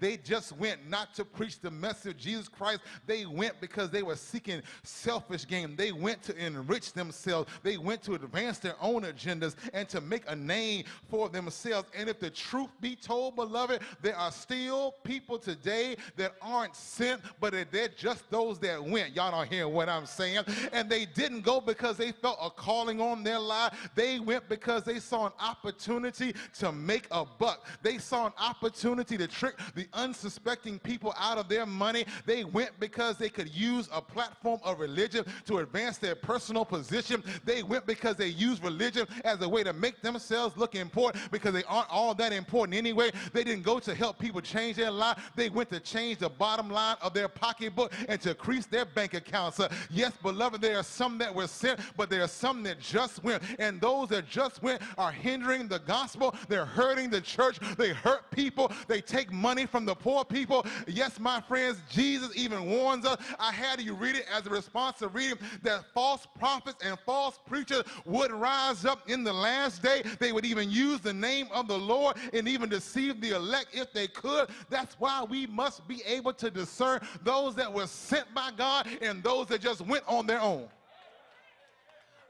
They just went not to preach the message of Jesus Christ. They went because they were seeking selfish gain. They went to enrich themselves. They went to advance their own agendas and to make a name for themselves. And if the truth be told, beloved, there are still people today that aren't sent, but they're just those that went. Y'all don't hear what I'm saying. And they didn't go because they felt a calling on their life. They went because they saw an opportunity to make a buck. They saw an opportunity to trick the unsuspecting people out of their money. They went because they could use a platform of religion to advance their personal position. They went because they used religion as a way to make themselves look important because they aren't all that important anyway. They didn't go to help people change their life. They went to change the bottom line of their pocketbook and to increase their bank accounts. Uh, yes, beloved, there are some that were sent, but there are some that just went. And those that just went are hindering the gospel. They're hurting the church. They hurt people. They take money from the poor people. Yes, my friends, Jesus even warns us. I had you read it as a response to reading that false prophets and false preachers would rise up in the last day. They would even use the name of the Lord and even deceive the elect if they could. That's why we must be able to discern those that were sent by God and those that just went on their own.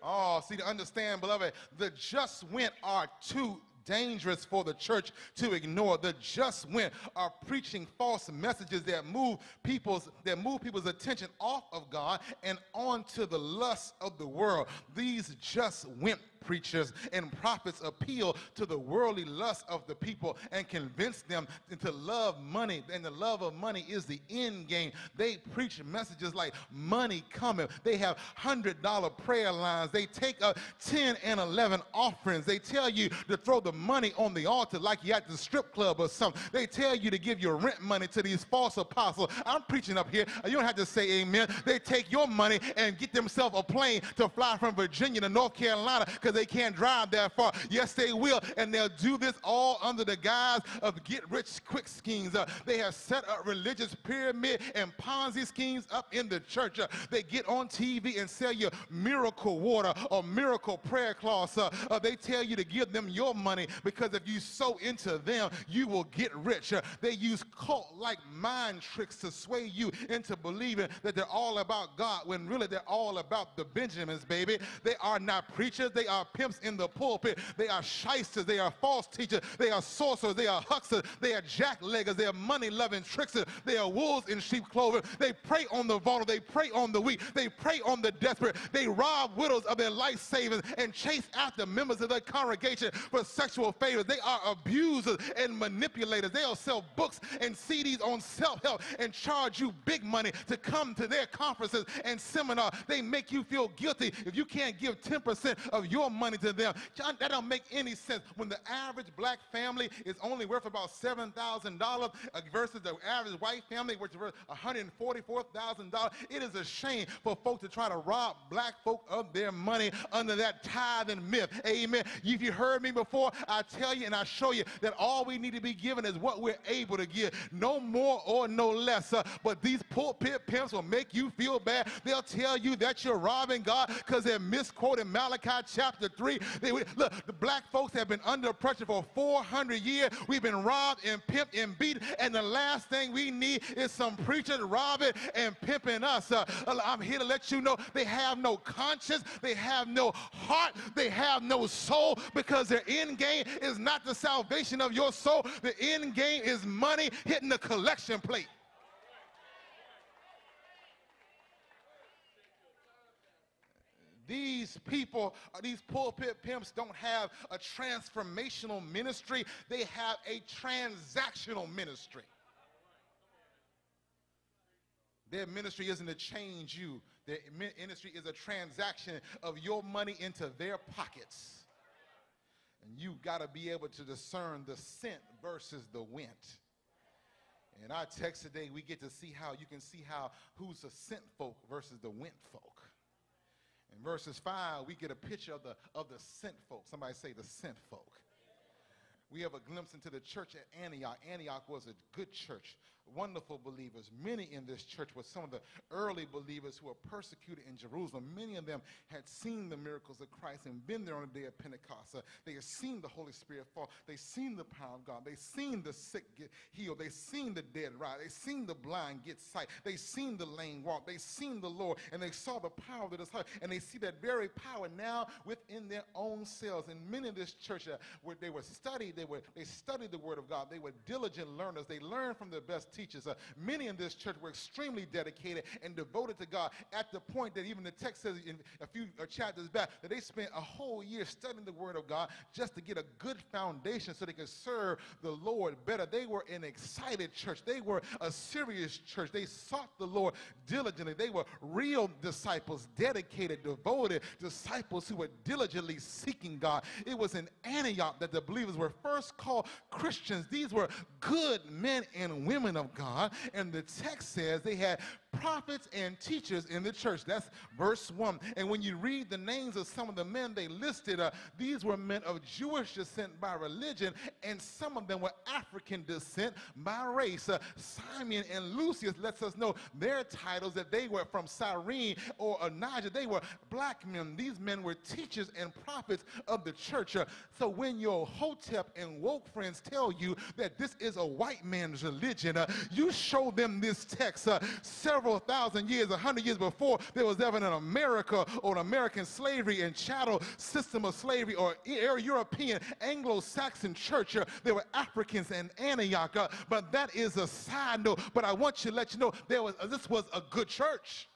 Oh, see, to understand, beloved, the just went are too dangerous for the church to ignore. The just went are preaching false messages that move people's that move people's attention off of God and onto the lusts of the world. These just went preachers and prophets appeal to the worldly lust of the people and convince them to love money. And the love of money is the end game. They preach messages like money coming. They have $100 prayer lines. They take up 10 and 11 offerings. They tell you to throw the money on the altar like you're at the strip club or something. They tell you to give your rent money to these false apostles. I'm preaching up here. You don't have to say amen. They take your money and get themselves a plane to fly from Virginia to North Carolina because they can't drive that far. Yes, they will. And they'll do this all under the guise of get rich quick schemes. Uh, they have set up religious pyramid and Ponzi schemes up in the church. Uh, they get on TV and sell you miracle water or miracle prayer cloths. Uh, uh they tell you to give them your money because if you sow into them, you will get rich. Uh, they use cult like mind tricks to sway you into believing that they're all about God when really they're all about the Benjamins, baby. They are not preachers, they are are pimps in the pulpit. They are shysters. They are false teachers. They are sorcerers. They are hucksters. They are jackleggers. They are money-loving tricksters. They are wolves in sheep clothing. They prey on the vulnerable. They prey on the weak. They prey on the desperate. They rob widows of their life savings and chase after members of the congregation for sexual favors. They are abusers and manipulators. They'll sell books and CDs on self-help and charge you big money to come to their conferences and seminars. They make you feel guilty if you can't give 10% of your your money to them. John, that don't make any sense. When the average black family is only worth about $7,000 uh, versus the average white family, which is worth $144,000, it is a shame for folks to try to rob black folk of their money under that tithing myth. Amen. If you heard me before, I tell you and I show you that all we need to be given is what we're able to give. No more or no less. Uh, but these pulpit pimps will make you feel bad. They'll tell you that you're robbing God because they're misquoting Malachi chapter chapter 3. They, look, the black folks have been under pressure for 400 years. We've been robbed and pimped and beat. And the last thing we need is some preachers robbing and pimping us. Uh, I'm here to let you know they have no conscience. They have no heart. They have no soul because their end game is not the salvation of your soul. The end game is money hitting the collection plate. These people, uh, these pulpit pimps don't have a transformational ministry. They have a transactional ministry. Their ministry isn't to change you. Their ministry is a transaction of your money into their pockets. And you've got to be able to discern the sent versus the went. In our text today, we get to see how you can see how who's the sent folk versus the went folk. In verses 5, we get a picture of the, of the sent folk. Somebody say the sent folk. We have a glimpse into the church at Antioch. Antioch was a good church, wonderful believers. Many in this church were some of the early believers who were persecuted in Jerusalem. Many of them had seen the miracles of Christ and been there on the day of Pentecost. Uh, they had seen the Holy Spirit fall. They seen the power of God. They seen the sick get healed. They seen the dead rise. They seen the blind get sight. They seen the lame walk. They seen the Lord and they saw the power of His heart. And they see that very power now within their own selves. And many in this church, uh, where they were studied, they were they studied the Word of God. They were diligent learners. They learned from the best teachers. Uh, many in this church were extremely dedicated and devoted to God at the point that even the text says in a few uh, chapters back that they spent a whole year studying the Word of God just to get a good foundation so they could serve the Lord better. They were an excited church. They were a serious church. They sought the Lord diligently. They were real disciples, dedicated, devoted disciples who were diligently seeking God. It was in Antioch that the believers were first called Christians. These were good men and women of God. And the text says they had prophets and teachers in the church. That's verse 1. And when you read the names of some of the men they listed, uh, these were men of Jewish descent by religion, and some of them were African descent by race. Uh, Simon and Lucius lets us know their titles that they were from Cyrene or Niger. They were black men. These men were teachers and prophets of the church. Uh, so when your Hotep and woke friends tell you that this is a white man's religion, uh, you show them this text. Uh, several several thousand years, a hundred years before there was ever an America or an American slavery and chattel system of slavery or European Anglo-Saxon church. Uh, there were Africans in Antioch, uh, but that is a side note. But I want you to let you know there was uh, this was a good church.